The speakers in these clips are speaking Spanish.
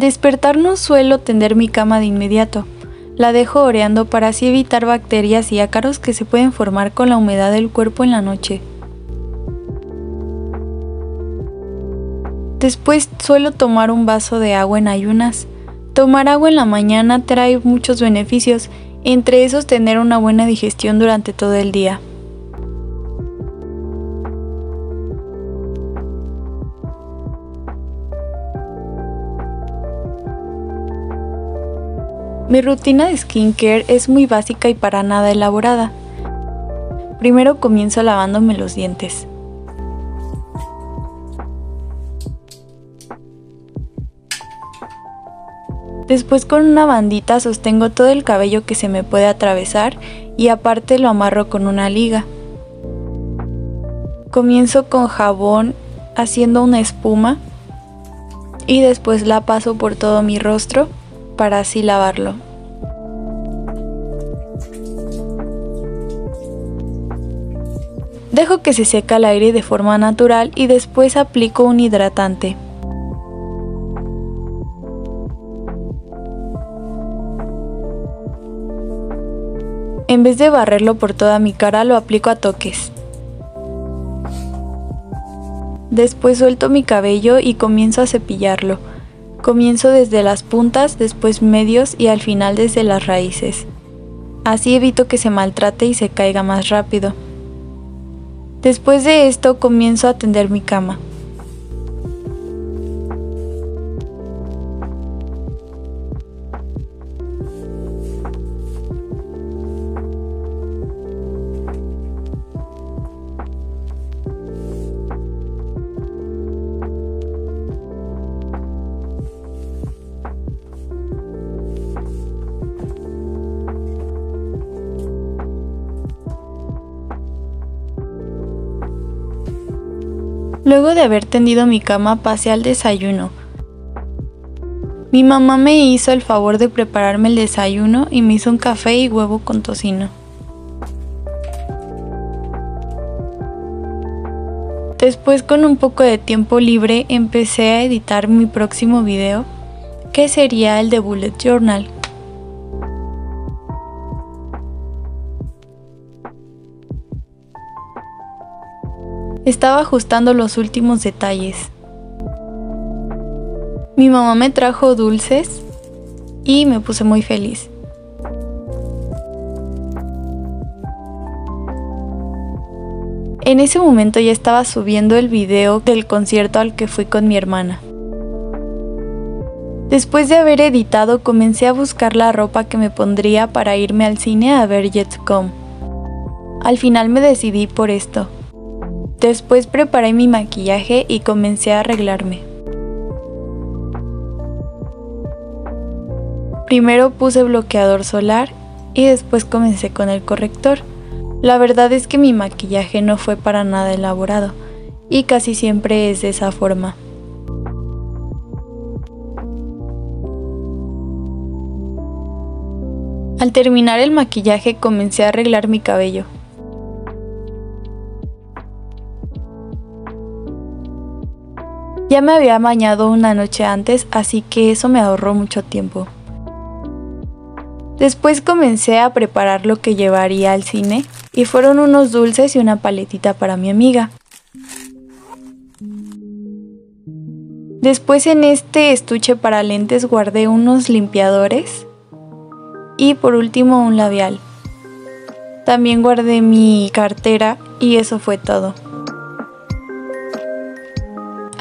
despertar no suelo tender mi cama de inmediato. La dejo oreando para así evitar bacterias y ácaros que se pueden formar con la humedad del cuerpo en la noche. Después suelo tomar un vaso de agua en ayunas. Tomar agua en la mañana trae muchos beneficios, entre esos tener una buena digestión durante todo el día. Mi rutina de skincare es muy básica y para nada elaborada. Primero comienzo lavándome los dientes. Después con una bandita sostengo todo el cabello que se me puede atravesar y aparte lo amarro con una liga. Comienzo con jabón haciendo una espuma y después la paso por todo mi rostro para así lavarlo. Dejo que se seca el aire de forma natural y después aplico un hidratante. En vez de barrerlo por toda mi cara lo aplico a toques. Después suelto mi cabello y comienzo a cepillarlo. Comienzo desde las puntas, después medios y al final desde las raíces. Así evito que se maltrate y se caiga más rápido. Después de esto comienzo a tender mi cama. Luego de haber tendido mi cama pasé al desayuno. Mi mamá me hizo el favor de prepararme el desayuno y me hizo un café y huevo con tocino. Después con un poco de tiempo libre empecé a editar mi próximo video, que sería el de Bullet Journal. Estaba ajustando los últimos detalles. Mi mamá me trajo dulces y me puse muy feliz. En ese momento ya estaba subiendo el video del concierto al que fui con mi hermana. Después de haber editado comencé a buscar la ropa que me pondría para irme al cine a ver Jetcom. Al final me decidí por esto. Después preparé mi maquillaje y comencé a arreglarme. Primero puse bloqueador solar y después comencé con el corrector. La verdad es que mi maquillaje no fue para nada elaborado y casi siempre es de esa forma. Al terminar el maquillaje comencé a arreglar mi cabello. Ya me había bañado una noche antes, así que eso me ahorró mucho tiempo. Después comencé a preparar lo que llevaría al cine y fueron unos dulces y una paletita para mi amiga. Después en este estuche para lentes guardé unos limpiadores y por último un labial. También guardé mi cartera y eso fue todo.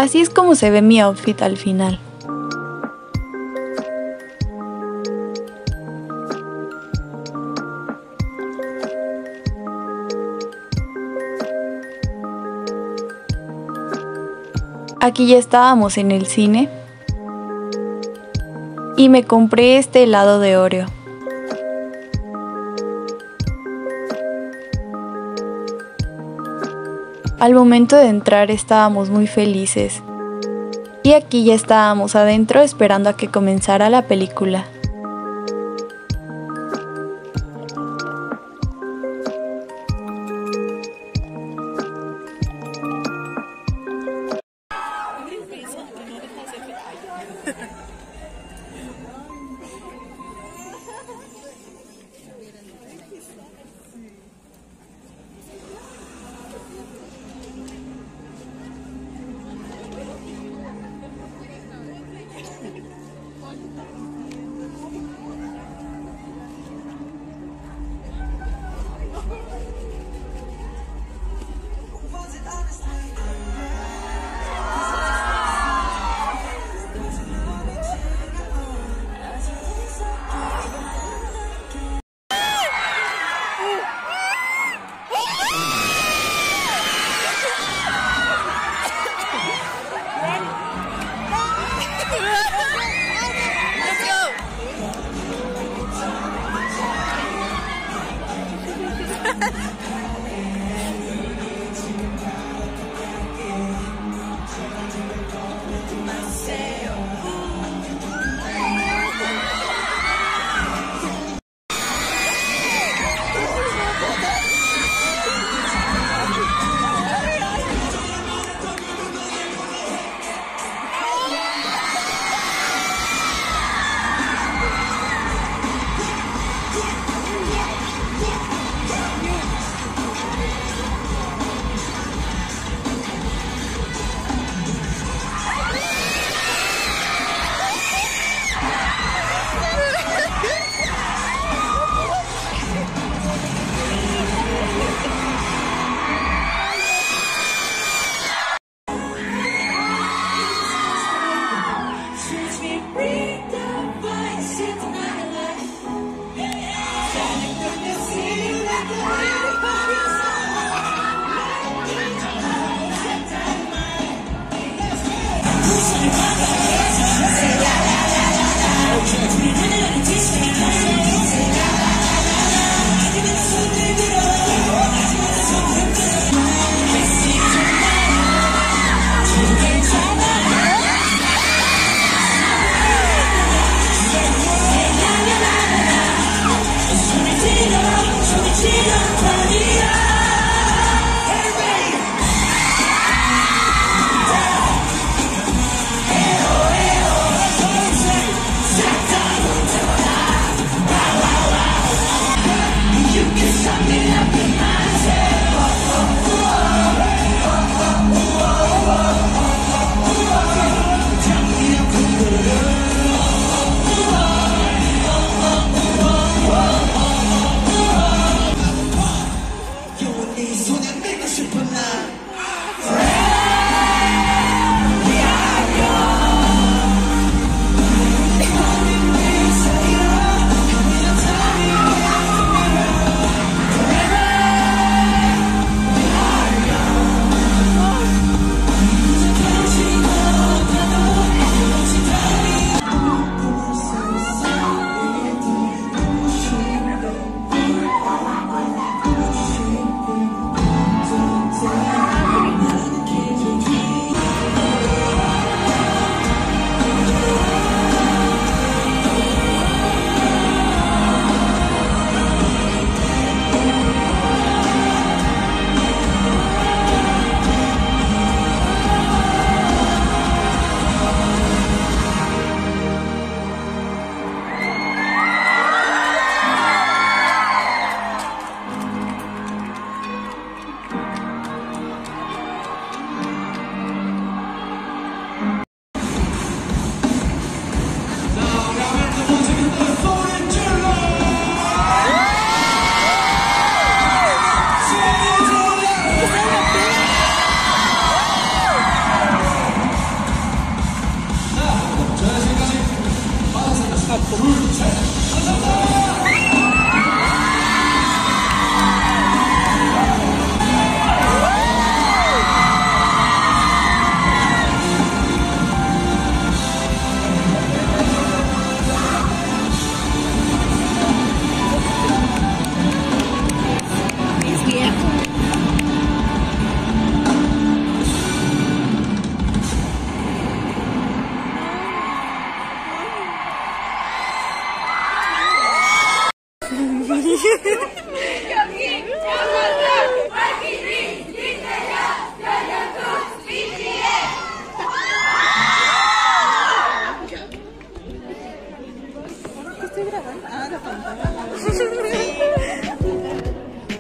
Así es como se ve mi outfit al final. Aquí ya estábamos en el cine y me compré este helado de Oreo. Al momento de entrar estábamos muy felices. Y aquí ya estábamos adentro esperando a que comenzara la película. Yeah.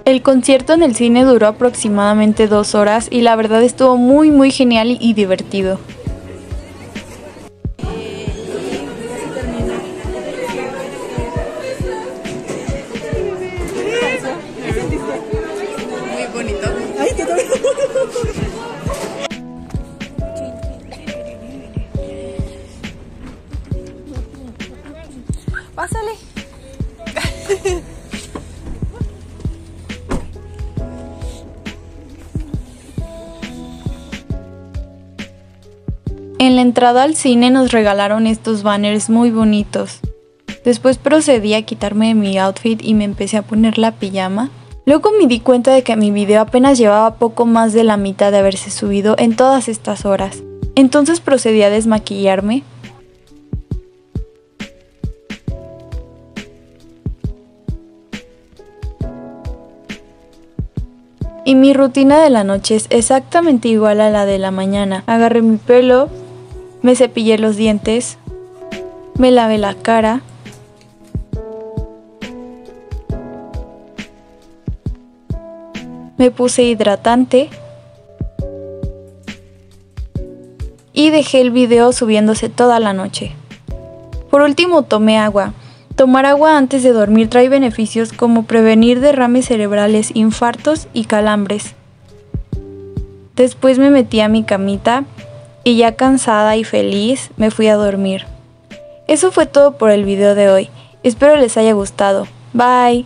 El concierto en el cine duró aproximadamente dos horas y la verdad estuvo muy muy genial y divertido. En la entrada al cine nos regalaron estos banners muy bonitos. Después procedí a quitarme mi outfit y me empecé a poner la pijama. Luego me di cuenta de que mi video apenas llevaba poco más de la mitad de haberse subido en todas estas horas. Entonces procedí a desmaquillarme. Y mi rutina de la noche es exactamente igual a la de la mañana. Agarré mi pelo, me cepillé los dientes, me lavé la cara, me puse hidratante y dejé el video subiéndose toda la noche. Por último tomé agua. Tomar agua antes de dormir trae beneficios como prevenir derrames cerebrales, infartos y calambres. Después me metí a mi camita y ya cansada y feliz me fui a dormir. Eso fue todo por el video de hoy. Espero les haya gustado. Bye.